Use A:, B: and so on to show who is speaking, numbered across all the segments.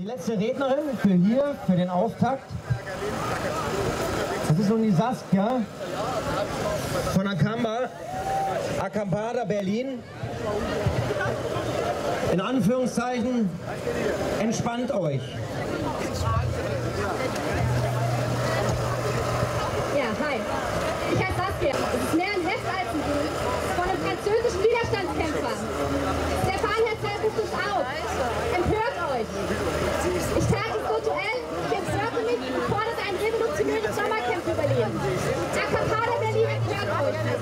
A: Die letzte Rednerin für hier, für den Auftakt. Das ist nun die Saskia von Akamba, Acampada Berlin. In Anführungszeichen, entspannt euch.
B: Ja, hi. Ich heiße Saskia. Es ist mehr ein Heft als ein Bild von einem französischen Widerstandskämpfer. Stefan Herzl ruft uns auf. Empört euch. Ich trage es virtuell, ich empörte mich und forderte ein revolutionäres Sommercamp zu Berlin. Acapada Berlin empört euch. Wir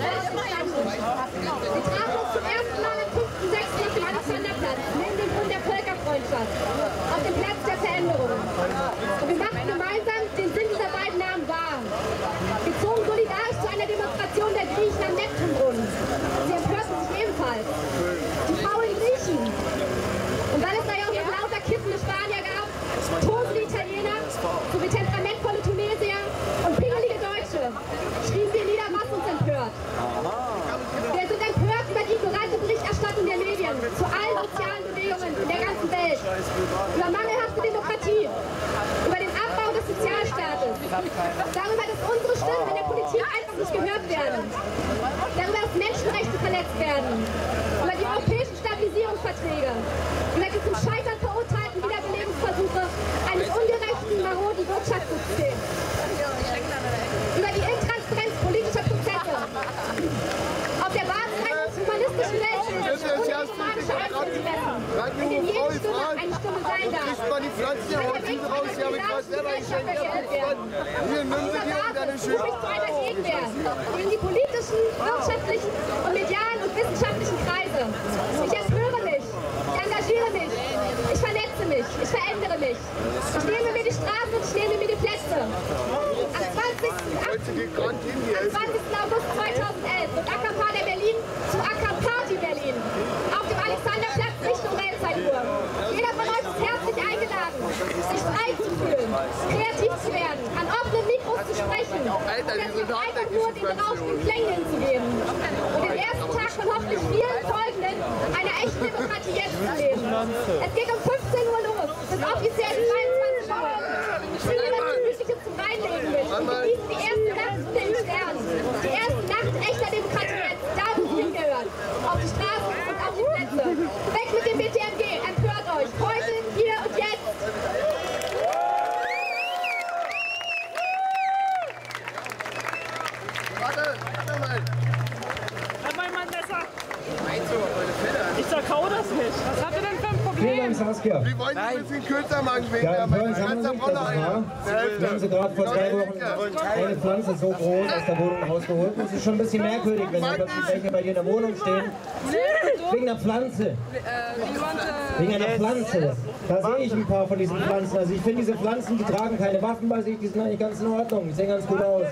B: trafen uns zum ersten Mal am 5.6. auf dem Alexanderplatz, neben dem Grund der Völkerfreundschaft, auf dem Platz der Veränderung. Und wir machten gemeinsam darüber, dass unsere Stimmen in der Politik einfach nicht gehört werden, darüber, dass Menschenrechte verletzt werden, über die europäischen Stabilisierungsverträge, über die zum Scheitern verurteilten Wiederbelebungsversuche eines ungerechten, maroden Wirtschaftssystems, über die Intransparenz politischer Prozesse, auf der Basis eines humanistischen Weltbildes und diplomatischer Stimme eine Stimme sein darf.
C: Kriegt man die Pflanzen hier heute raus? Die habe ich gerade selber geschenkt. Hier, nimm sie dir und deine. Schüler.
B: gegen die politischen, wirtschaftlichen und medialen und wissenschaftlichen Kreise. Ich empöre mich, ich engagiere mich, ich verletze mich, ich verändere mich. Ich nehme mir die Straßen und ich nehme mir die Plätze. Am 20.
C: Heute geht gerade hin, die
B: Am
C: Hälfte.
B: 20. August 2011 wird Acampada Berlin zu Acamparty Berlin sprechen
C: Alter,
B: und
C: diese
B: nicht einfach nur den berauschenden Klängen hinzugeben und den ersten Tag von hoffentlich vielen folgenden einer echten Demokratie jetzt zu leben. Es geht um 15 Uhr los, bis offiziell 23 Uhr. Ich will Ihnen das Geschichte zum Reinlegen will. Und genießen die erste Nacht der Stern. Die erste Nacht echter Demokratie jetzt, da wo sie hingehört. Auf die Straßen und auf die Plätze.
D: Nicht. Was habt ihr denn für ein
A: Vielen Dank,
D: Problem?
A: Saskia.
C: Wir wollen ein bisschen kürzer machen wegen
A: Ja,
C: der
A: wahr.
C: einer.
A: Wir haben sie gerade vor zwei Wochen eine Pflanze so groß aus der Wohnung rausgeholt. Das ist schon ein bisschen merkwürdig, wenn da plötzlich welche bei dir in der Wohnung stehen. Wegen einer Pflanze. Wegen einer Pflanze. Da sehe ich ein paar von diesen Pflanzen. Also ich finde diese Pflanzen, die tragen keine Waffen bei sich, die sind eigentlich ganz in Ordnung. Die sehen ganz gut aus.